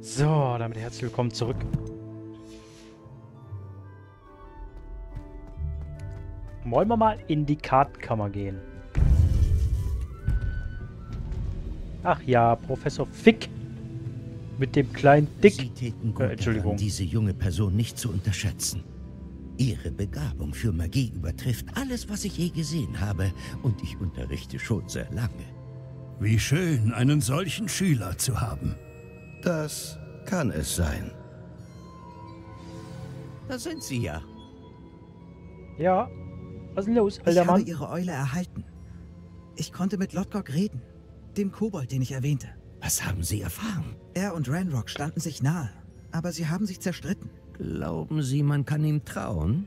So, damit herzlich willkommen zurück. Wollen wir mal in die Kartenkammer gehen? Ach ja, Professor Fick. Mit dem kleinen Dick. Sie täten gut Äh, Entschuldigung. daran, diese junge Person nicht zu unterschätzen. Ihre Begabung für Magie übertrifft alles, was ich je gesehen habe, und ich unterrichte schon sehr lange. Wie schön, einen solchen Schüler zu haben. Das kann es sein. Da sind Sie ja. Ja. Was ist denn los, Ich alter habe Mann? ihre Eule erhalten. Ich konnte mit Lodgok reden. Dem Kobold, den ich erwähnte. Was haben Sie erfahren? Er und Ranrock standen sich nahe, aber sie haben sich zerstritten. Glauben Sie, man kann ihm trauen?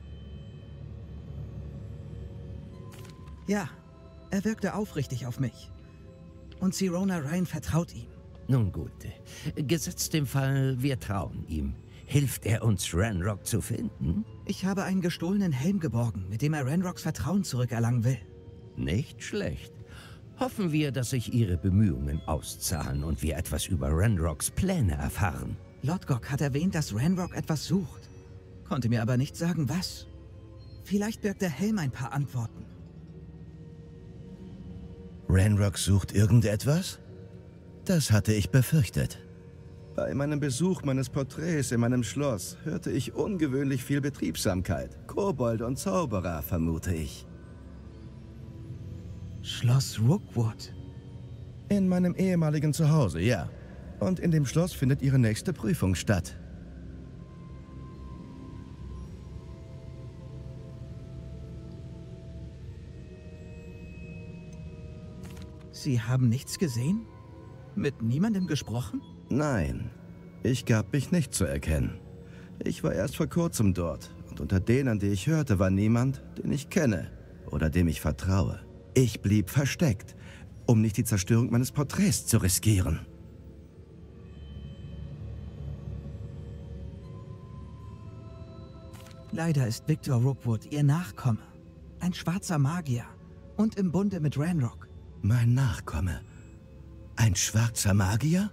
Ja, er wirkte aufrichtig auf mich. Und Sirona Ryan vertraut ihm. Nun gut. Gesetzt dem Fall, wir trauen ihm. Hilft er uns, Ranrock zu finden? Ich habe einen gestohlenen Helm geborgen, mit dem er Ranrocks Vertrauen zurückerlangen will. Nicht schlecht. Hoffen wir, dass sich Ihre Bemühungen auszahlen und wir etwas über Ranrocks Pläne erfahren. Lodgok hat erwähnt, dass Ranrock etwas sucht. Konnte mir aber nicht sagen, was. Vielleicht birgt der Helm ein paar Antworten. Ranrock sucht irgendetwas? Das hatte ich befürchtet. Bei meinem Besuch meines Porträts in meinem Schloss hörte ich ungewöhnlich viel Betriebsamkeit. Kobold und Zauberer, vermute ich. Schloss Rookwood. In meinem ehemaligen Zuhause, ja. Und in dem Schloss findet ihre nächste Prüfung statt. Sie haben nichts gesehen? Mit niemandem gesprochen? Nein, ich gab mich nicht zu erkennen. Ich war erst vor kurzem dort und unter denen, die ich hörte, war niemand, den ich kenne oder dem ich vertraue. Ich blieb versteckt, um nicht die Zerstörung meines Porträts zu riskieren. Leider ist Victor Rookwood ihr Nachkomme. Ein schwarzer Magier. Und im Bunde mit Ranrock. Mein Nachkomme. Ein schwarzer Magier?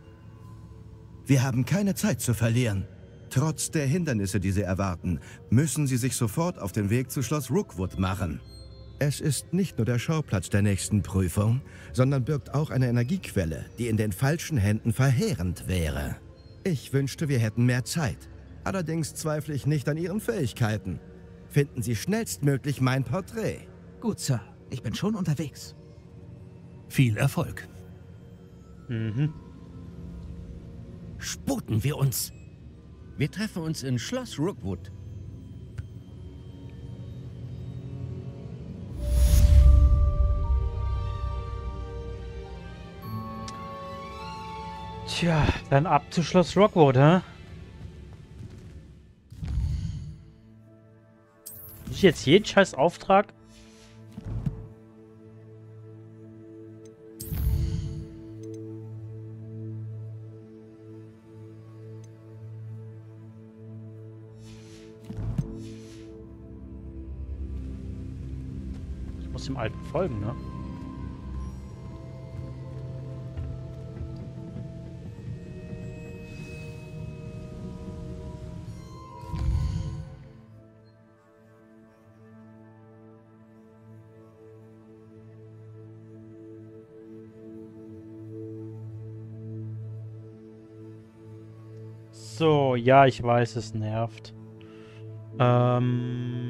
Wir haben keine Zeit zu verlieren. Trotz der Hindernisse, die Sie erwarten, müssen Sie sich sofort auf den Weg zu Schloss Rookwood machen. Es ist nicht nur der Schauplatz der nächsten Prüfung, sondern birgt auch eine Energiequelle, die in den falschen Händen verheerend wäre. Ich wünschte, wir hätten mehr Zeit. Allerdings zweifle ich nicht an Ihren Fähigkeiten. Finden Sie schnellstmöglich mein Porträt. Gut, Sir. Ich bin schon unterwegs. Viel Erfolg. Mhm. Sputen wir uns. Wir treffen uns in Schloss Rookwood. Tja, dann ab zu Schloss Rockwood, hä? Muss ich jetzt jeden scheiß Auftrag? Alten folgen, ne? So, ja, ich weiß, es nervt. Ähm.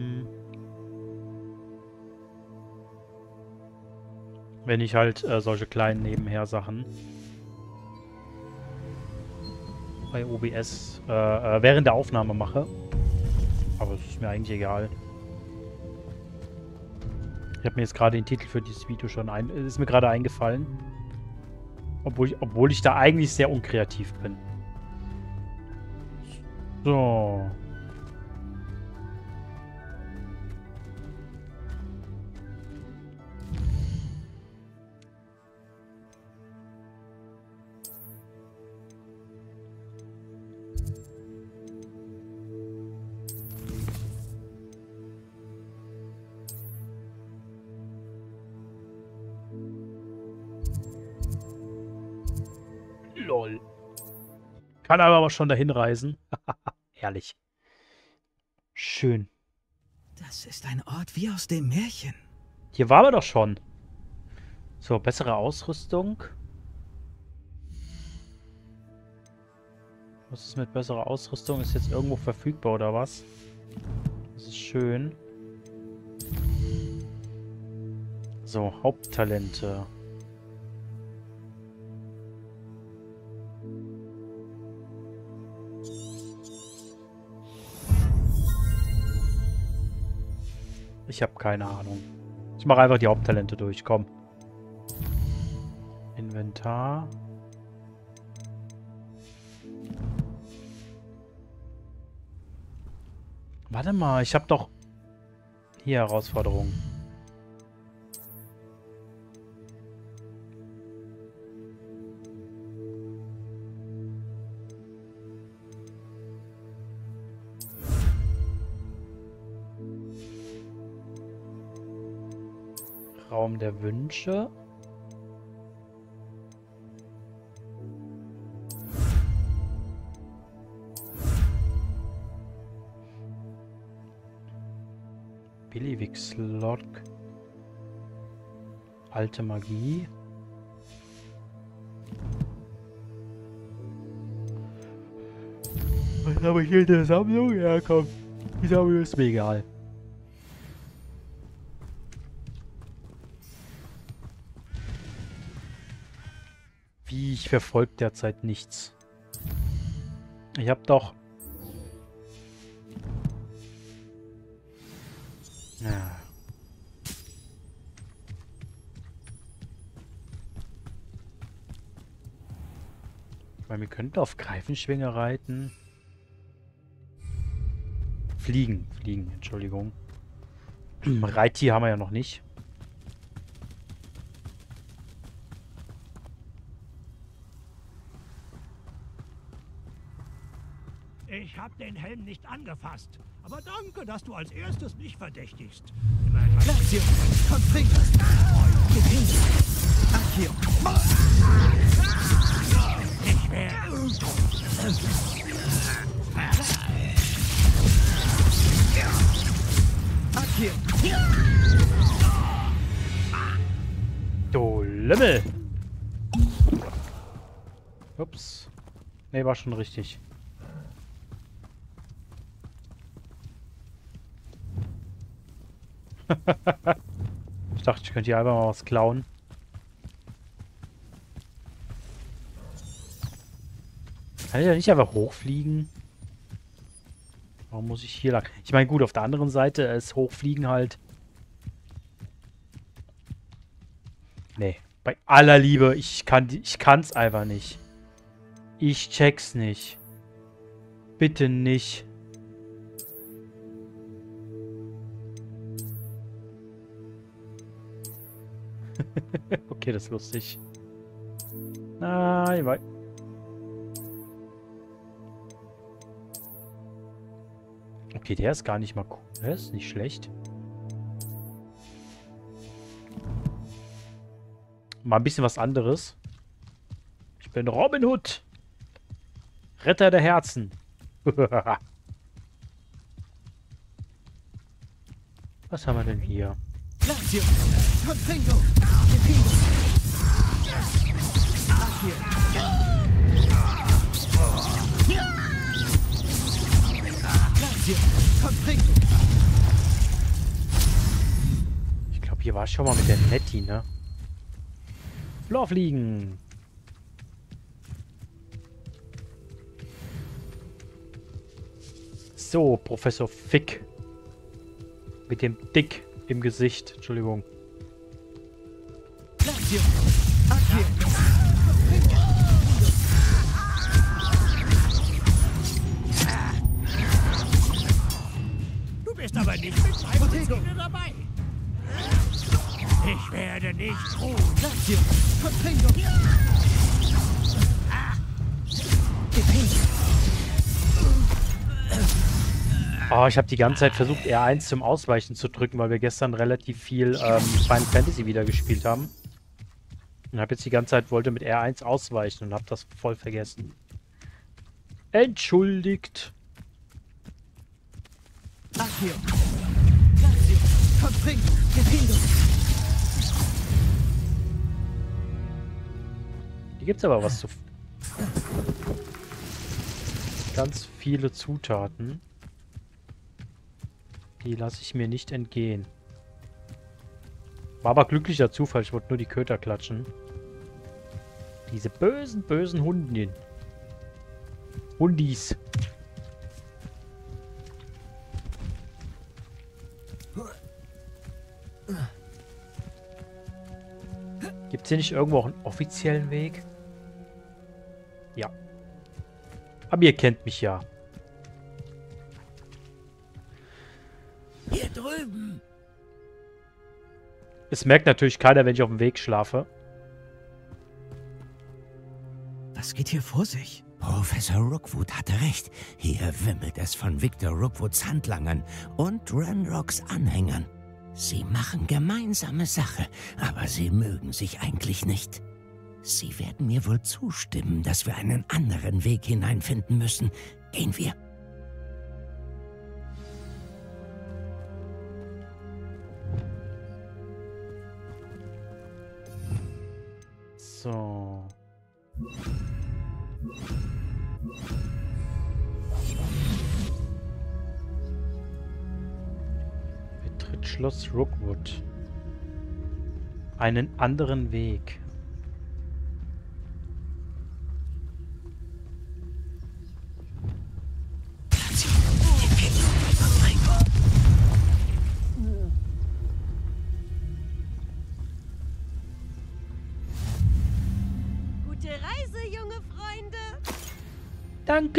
Wenn ich halt äh, solche kleinen Nebenher-Sachen bei OBS äh, äh, während der Aufnahme mache. Aber es ist mir eigentlich egal. Ich habe mir jetzt gerade den Titel für dieses Video schon ein... ist mir gerade eingefallen. Obwohl ich, obwohl ich da eigentlich sehr unkreativ bin. So. Kann aber schon dahin reisen. Herrlich. Schön. Das ist ein Ort wie aus dem Märchen. Hier waren wir doch schon. So, bessere Ausrüstung. Was ist mit besserer Ausrüstung? Ist jetzt irgendwo verfügbar oder was? Das ist schön. So, Haupttalente. Ich habe keine Ahnung. Ich mache einfach die Haupttalente durch, komm. Inventar. Warte mal, ich habe doch hier Herausforderungen. Der Wünsche. Billigwix-Log. Alte Magie. Was habe ich hier in der Sammlung? Ja. Die Sammlung ist mir egal. Ich verfolge derzeit nichts. Ich habe doch... Ja. Weil wir könnten auf Greifenschwinge reiten. Fliegen, fliegen, Entschuldigung. Reittier haben wir ja noch nicht. Ich habe den Helm nicht angefasst. Aber danke, dass du als erstes mich verdächtigst. Immerhin hast Lazio, Confringo. Gefäß. Accio. ich werde. Accio. Du Lümmel! Ups. Ne, war schon richtig. ich dachte, ich könnte hier einfach mal was klauen. Kann ich ja nicht einfach hochfliegen? Warum muss ich hier lang? Ich meine, gut, auf der anderen Seite ist Hochfliegen halt... Nee, bei aller Liebe, ich kann ich kann's einfach nicht. Ich check's nicht. Bitte nicht. okay, das ist lustig. Nein, wei- Okay, der ist gar nicht mal cool. Der ist nicht schlecht. Mal ein bisschen was anderes. Ich bin Robin Hood. Retter der Herzen. was haben wir denn hier? Lazio, Ich glaube, hier war ich schon mal mit der Nettie, ne? Fliegen. So, Professor Fick. Mit dem Dick im Gesicht. Entschuldigung. Accio. Du bist aber nicht mit meinem dabei. Ich werde nicht ruhen. Lazio. Gefäß. Oh, ich habe die ganze Zeit versucht, R1 zum Ausweichen zu drücken, weil wir gestern relativ viel ähm, Final Fantasy wieder gespielt haben. Und habe jetzt die ganze Zeit wollte mit R1 ausweichen und habe das voll vergessen. Entschuldigt. Accio. Lazio. Defendo. Hier gibt's aber was zu... Ganz viele Zutaten. Die lasse ich mir nicht entgehen. War aber glücklicher Zufall, ich wollte nur die Köter klatschen. Diese bösen, bösen Hundin. Hundis. Gibt's hier nicht irgendwo auch einen offiziellen Weg? Ja. Aber ihr kennt mich ja. Hier drüben. Es merkt natürlich keiner, wenn ich auf dem Weg schlafe. Was geht hier vor sich? Professor Rookwood hatte recht. Hier wimmelt es von Victor Rookwoods Handlangern und Ranrocks Anhängern. Sie machen gemeinsame Sache, aber sie mögen sich eigentlich nicht. Sie werden mir wohl zustimmen, dass wir einen anderen Weg hineinfinden müssen. Gehen wir. So. Betritt Schloss Rookwood. Einen anderen Weg.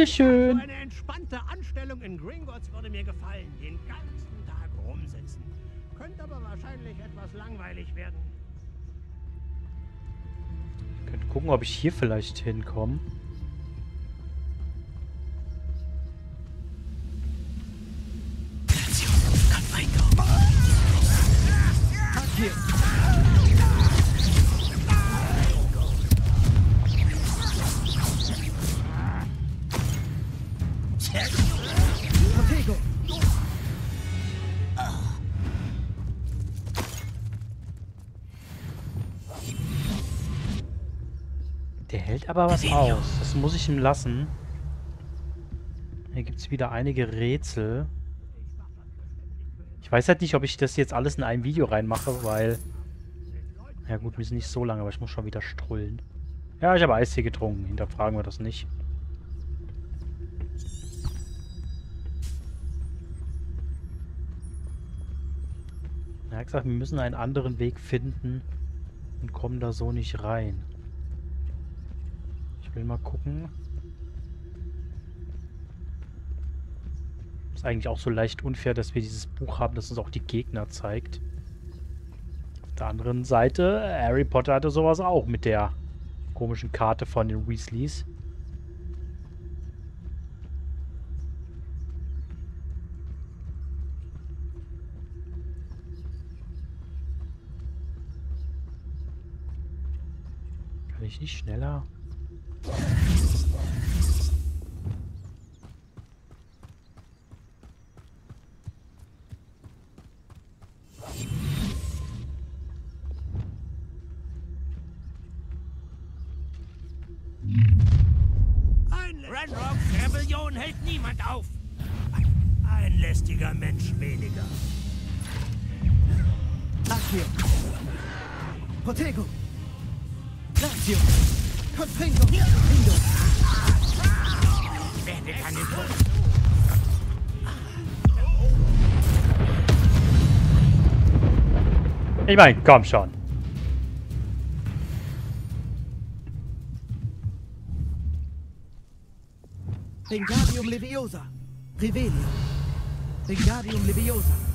Dankeschön. So eine entspannte Anstellung in Gringotts würde mir gefallen. Den ganzen Tag rumsitzen. Könnte aber wahrscheinlich etwas langweilig werden. Könnt gucken, ob ich hier vielleicht hinkomme. Aber was aus. Das muss ich ihm lassen. Hier gibt es wieder einige Rätsel. Ich weiß halt nicht, ob ich das jetzt alles in ein Video reinmache, weil... Ja gut, wir sind nicht so lange, aber ich muss schon wieder strullen. Ja, ich habe Eistee getrunken. Hinterfragen wir das nicht. Er hat gesagt, wir müssen einen anderen Weg finden und kommen da so nicht rein. Ich will mal gucken. Ist eigentlich auch so leicht unfair, dass wir dieses Buch haben, das uns auch die Gegner zeigt. Auf der anderen Seite, Harry Potter hatte sowas auch mit der komischen Karte von den Weasleys. Kann ich nicht schneller? Ranrocks Rebellion hält niemand auf. ein lästiger Mensch weniger. Accio. Protego. Lazio. Ich meine, komm schon. Wingardium Leviosa. Revelio. Wingardium Leviosa.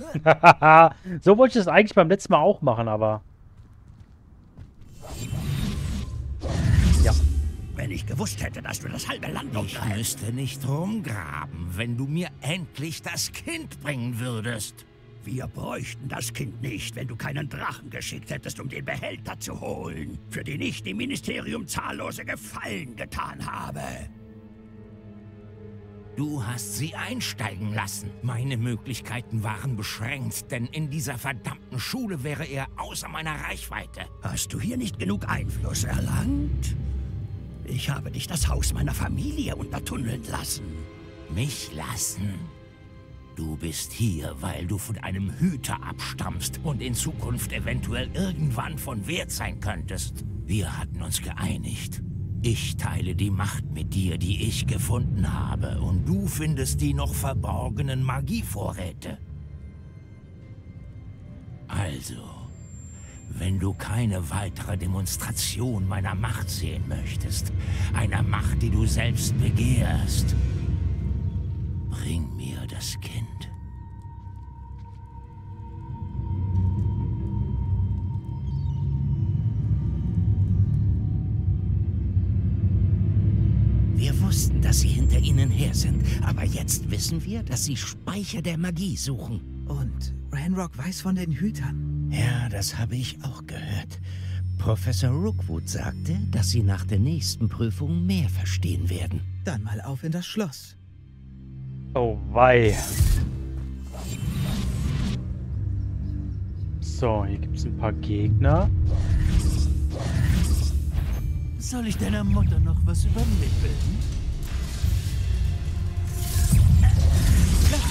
so wollte ich das eigentlich beim letzten Mal auch machen, aber... Ja. Wenn ich gewusst hätte, dass du das halbe Land Ich müsste nicht rumgraben, wenn du mir endlich das Kind bringen würdest. Wir bräuchten das Kind nicht, wenn du keinen Drachen geschickt hättest, um den Behälter zu holen, für den ich dem Ministerium zahllose Gefallen getan habe. Du hast sie einsteigen lassen. Meine Möglichkeiten waren beschränkt, denn in dieser verdammten Schule wäre er außer meiner Reichweite. Hast du hier nicht genug Einfluss erlangt? Ich habe dich das Haus meiner Familie untertunneln lassen. Mich lassen? Du bist hier, weil du von einem Hüter abstammst und in Zukunft eventuell irgendwann von Wert sein könntest. Wir hatten uns geeinigt. Ich teile die Macht mit dir, die ich gefunden habe, und du findest die noch verborgenen Magievorräte. Also, wenn du keine weitere Demonstration meiner Macht sehen möchtest, einer Macht, die du selbst begehrst, bring mir das Kind. Wussten, dass sie hinter ihnen her sind, aber jetzt wissen wir, dass sie Speicher der Magie suchen. Und Ranrock weiß von den Hütern. Ja, das habe ich auch gehört. Professor Rookwood sagte, dass sie nach der nächsten Prüfung mehr verstehen werden. Dann mal auf in das Schloss. Oh wei. So, hier gibt es ein paar Gegner. Soll ich deiner Mutter noch was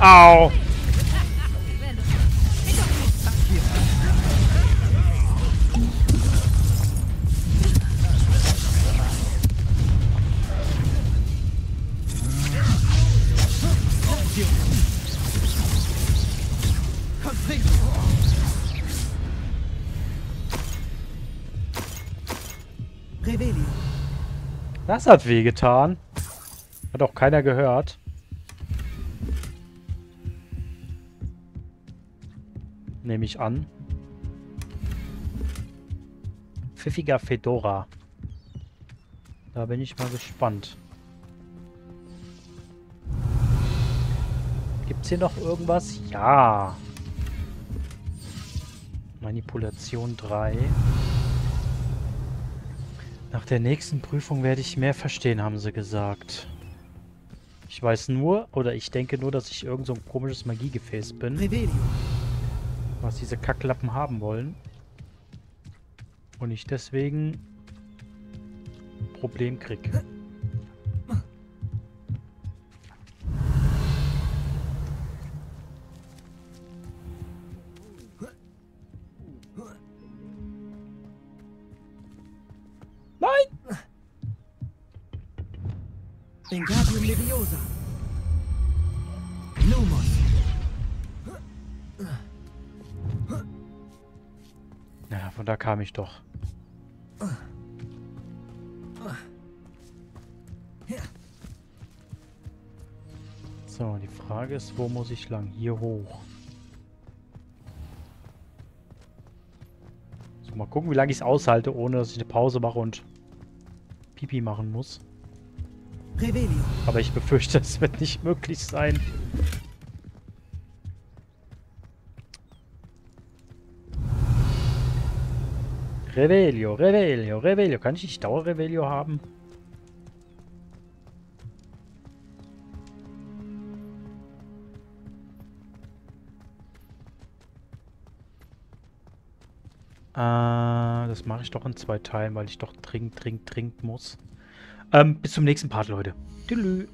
Au! Das hat wehgetan. Hat auch keiner gehört. Nehme ich an. Pfiffiger Fedora. Da bin ich mal gespannt. Gibt's hier noch irgendwas? Ja. Manipulation 3. Nach der nächsten Prüfung werde ich mehr verstehen, haben sie gesagt. Ich weiß nur, oder ich denke nur, dass ich irgend so ein komisches Magiegefäß bin, Revelio. Was diese Kacklappen haben wollen. Und ich deswegen ein Problem krieg. Nein! Wingardium Leviosa. Da kam ich doch. So, die Frage ist, wo muss ich lang? Hier hoch. So, mal gucken, wie lange ich es aushalte, ohne dass ich eine Pause mache und Pipi machen muss. Aber ich befürchte, es wird nicht möglich sein. Revelio, Revelio, Revelio. Kann ich nicht Dauer-Revelio haben? Äh, das mache ich doch in zwei Teilen, weil ich doch dringend, dringend, dringend muss. Ähm, bis zum nächsten Part, Leute. Tschüss.